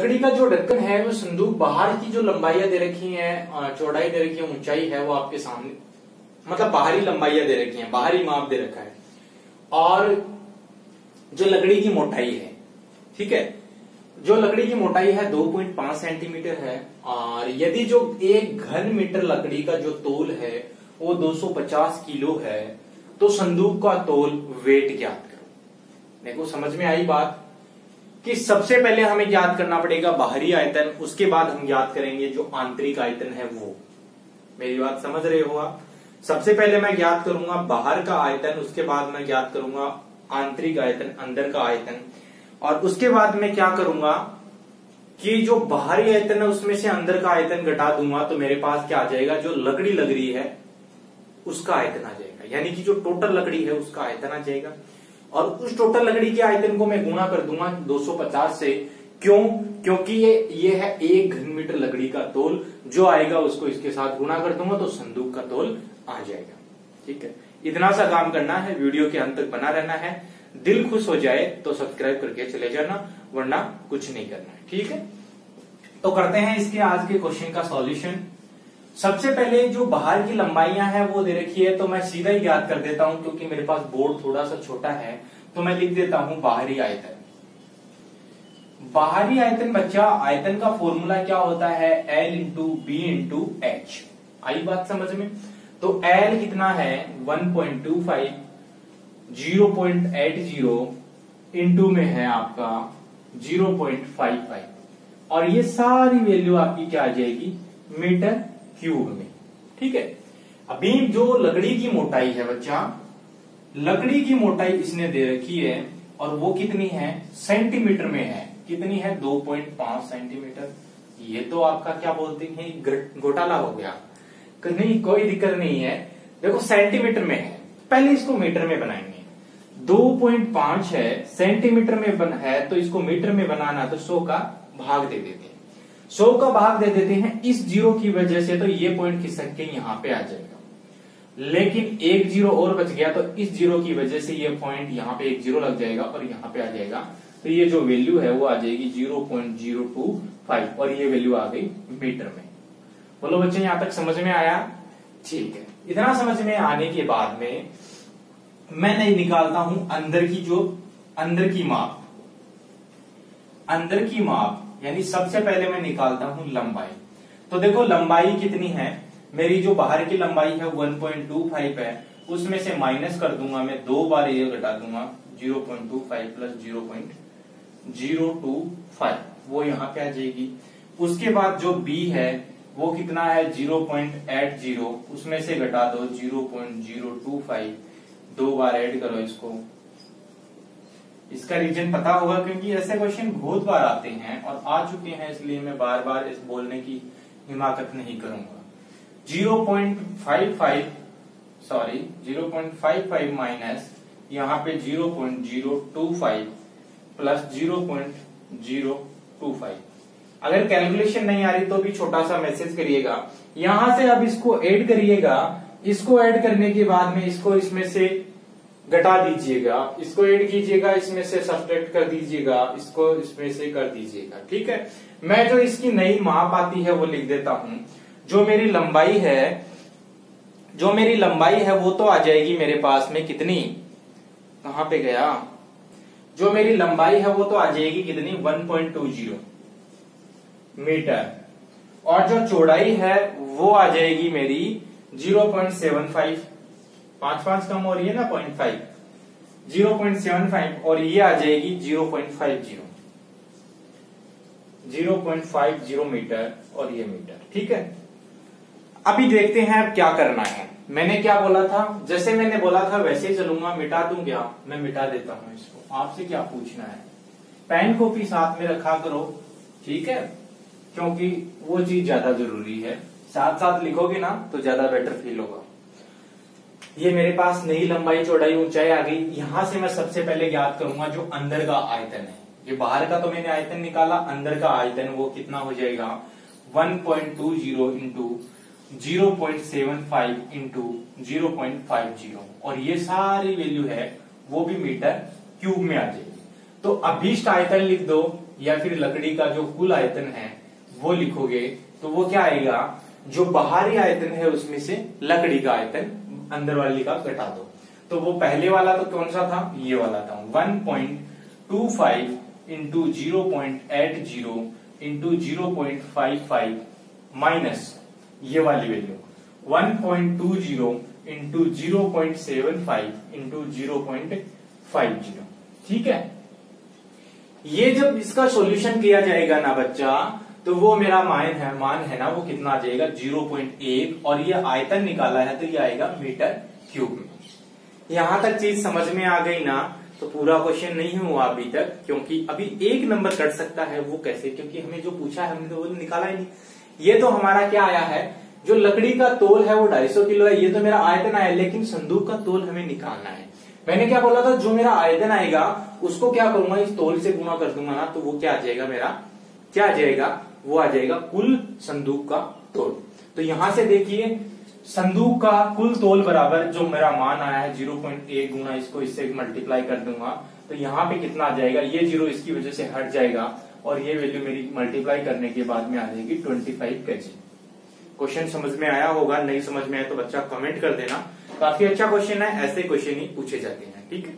लकड़ी का जो ढक्कन है, वो संदूक बाहर की जो लंबाइयाँ दे रखी हैं चौड़ाई दे रखी है, ऊंचाई है, वो आपके सामने मतलब बाहरी लंबाइयाँ दे रखी हैं, बाहरी माप दे रखा है। और जो लकड़ी की मोटाई है, ठीक है? जो लकड़ी की मोटाई है 2.5 सेंटीमीटर है, और यदि जो एक घन मीटर लकड़ी का जो तोल है, वो 250 किलो है तो संदूक का तोल वेट ज्ञात करो। देखो, समझ में आई बात? कि सबसे पहले हमें ज्ञात करना पड़ेगा बाहरी आयतन, उसके बाद हम ज्ञात करेंगे जो आंतरिक आयतन है वो। मेरी बात समझ रहे हो आप? सबसे पहले मैं ज्ञात करूँगा बाहर का आयतन, उसके बाद मैं ज्ञात करूँगा आंतरिक आयतन, अंदर का आयतन। और उसके बाद मैं क्या करूँगा कि जो बाहरी आयतन है, उसमें से अंदर का आयतन घटा दूँगा तो मेरे पास क्या आ जाएगा? जो लकड़ी लग रही है, उसका आयतन आ जाएगा। यानी कि जो टोटल लकड़ी है, उसका आयतन आ जाएगा। और उस टोटल लकड़ी के आयतन को मैं गुणा कर दूँगा 250 से क्यों? क्योंकि ये ये है एक घन मीटर लकड़ी का तोल। जो आएगा उसको इसके साथ गुणा कर दूँगा तो संदूक का तोल आ जाएगा। ठीक है? इतना सा काम करना है, वीडियो के अंत तक बना रहना है। दिल खुश हो जाए तो सब्सक्राइब करके चले जाना, वरना कुछ नहीं करना ठीक है? तो करते हैं इसके आज के क्वेश्चन का सॉल्यूशन सबसे पहले जो बाहर की लंबाइयाँ हैं वो दे रखी है तो मैं सीधा ही याद कर देता हूँ, क्योंकि मेरे पास बोर्ड थोड़ा सा छोटा है तो मैं लिख देता हूँ बाहरी आयतन। बाहरी आयतन बच्चा, आयतन का फॉर्मूला क्या होता है? L into B into H आई बात समझ में? तो एल कितना है? 1.25 0.80 इंटू में है आपका 0.55 और ये सारी वैल्यू आपकी क्या आ जाएगी? मीटर क्यूब में। ठीक है? अभी जो लकड़ी की मोटाई है बच्चा, लकड़ी की मोटाई इसने दे रखी है और वो कितनी है? सेंटीमीटर में है। कितनी है? 2.5 सेंटीमीटर। ये तो आपका क्या बोलते हैं? घोटाला हो गया। नहीं, कोई दिक्कत नहीं है। देखो, सेंटीमीटर में है। पहले इसको मीटर में बनाएँगे। 2.5 है, सेंटीमीटर में बन, है तो इसको मीटर में बनाना तो 100 का भाग दे देते हैं। 100 का भाग दे देते हैं, इस ज़ीरो की वजह से तो ये पॉइंट खिसक के यहाँ पे आ जाएगा। लेकिन एक ज़ीरो और बच गया तो इस ज़ीरो की वजह से ये पॉइंट यहाँ पे एक ज़ीरो लग जाएगा और यहाँ पे आ जाएगा। तो ये जो वैल्यू है वो आ जाएगी zero point zero two five और ये वैल्यू आ गई मीटर में। बोलो बच्चे, यहाँ तक समझ में आया? ठीक है। इतना समझ में आने के बाद में मैं नहीं निकालता हूँ अंदर की जो, अंदर की माप। अंदर की माप यानी सबसे पहले मैं निकालता हूँ लंबाई। तो देखो, लंबाई कितनी है? मेरी जो बाहर की लंबाई है 1.25 है। उसमें से माइनस कर दूँगा मैं, दो बार ये घटा दूँगा 0.25 प्लस 0.025 वो यहाँ पे आ जाएगी। उसके बाद जो बी है, वो कितना है? 0.80 उसमें से घटा दो 0.025 दो बार ऐड करो इसको। इसका रीजन पता होगा क्योंकि ऐसे क्वेश्चन बहुत बार आते हैं और आ चुके हैं, इसलिए मैं बार बार इस बोलने की हिमाकत नहीं करूँगा। 0.55 सॉरी 0.55 माइनस यहाँ पे 0.025 प्लस 0.025 अगर कैलकुलेशन नहीं आ रही तो भी छोटा सा मैसेज करिएगा। यहाँ से अब इसको ऐड करिएगा। इसको ऐड करने के बाद में इसको इसमें से घटा दीजिएगा, इसको ऐड कीजिएगा, इसमें से सब्ट्रैक्ट कर दीजिएगा, इसको इसमें से कर दीजिएगा, ठीक है? मैं जो इसकी नई माप आती है वो लिख देता हूँ। जो मेरी लंबाई है, जो मेरी लंबाई है वो तो आ जाएगी मेरे पास में कितनी? कहाँ पे गया? जो मेरी लंबाई है वो तो आ जाएगी कितनी? 1.20 मीटर। और जो चौड़ाई है वो आ जाएगी मेरी 0.75 पाँच पाँच कम हो रही है ना point five? Zero point seven five, और ये आ जाएगी zero point five zero. Zero point five zero metre और ये मीटर, ठीक है? अभी देखते हैं अब क्या करना है। मैंने क्या बोला था? जैसे मैंने बोला था वैसे ही चलूँगा, मिटा दूँ क्या? मैं मिटा देता हूँ इसको। आपसे क्या पूछना है? पेन कॉपी साथ में रखा करो, ठीक है? क्योंकि वो चीज़ ज़्यादा ज़रूरी है। साथ साथ लिखोगे ना तो ज़्यादा बेटर फील होगा। ये मेरे पास नई लंबाई चौड़ाई ऊंचाई आ गई, यहाँ से मैं सबसे पहले ज्ञात करूँगा जो अंदर का आयतन है। ये बाहर का तो मैंने आयतन निकाला, अंदर का आयतन वो कितना हो जाएगा? 1.20 point two zero into zero point seven five into zero point five zero. और ये सारी वैल्यू है, वो भी मीटर क्यूब में आ जाएगी। तो अभीष्ट आयतन लिख दो, या फिर लकड़ी का जो कुल आयतन है, वो लिखोगे तो वो क्या आएगा? जो बाहरी आयतन है उसमें से लकड़ी का आयतन अंदर वाली का घटा दो। तो वो पहले वाला तो कौन सा था? ये वाला था। One point two five into zero point eight zero into zero point five five minus ये वाली value. One point two zero into zero point seven five into zero point five zero. ठीक है? ये जब इसका सॉल्यूशन किया जाएगा ना बच्चा तो वो मेरा मान है मान है ना, वो कितना आ जाएगा? ज़ीरो पॉइंट एक और ये आयतन निकाला है तो ये आएगा मीटर क्यूब में। यहाँ तक चीज़ समझ में आ गई ना तो पूरा क्वेश्चन नहीं हुआ अभी तक, क्योंकि अभी एक नंबर कट सकता है वो कैसे? क्योंकि हमें जो पूछा है, हमने तो वो निकाला ही नहीं। ये तो हमारा क्या आया है? जो लकड़ी का तोल है वो 250 किलो है, ये तो मेरा आयतन आया, लेकिन संदूक का तोल हमें निकालना है। मैंने क्या बोला था? जो मेरा आयतन आएगा, उसको क्या करूँगा? इस तोल से गुना कर दूँगा ना तो वो क्या आ जाएगा मेरा? क्या आ जाएगा? वो आ जाएगा कुल संदूक का तोल। तो यहाँ से देखिए, संदूक का कुल तोल बराबर जो मेरा मान आया है ज़ीरो पॉइंट एक गुना, इसको इससे मल्टीप्लाई कर दूँगा। तो यहाँ पे कितना आ जाएगा? ये ज़ीरो इसकी वजह से हट जाएगा और ये वैल्यू मेरी मल्टीप्लाई करने के बाद में आ जाएगी ट्वेंटी फाइव के जी क्वेश्चन समझ में आया होगा? नहीं समझ में आया तो बच्चा कमेंट कर देना। काफ़ी अच्छा क्वेश्चन है, ऐसे क्वेश्चन ही पूछे जाते हैं, ठीक है?